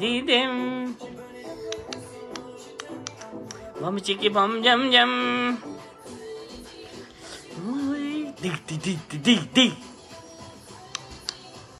Didim Bum chiki bum jum jum Dig dig dig dig dig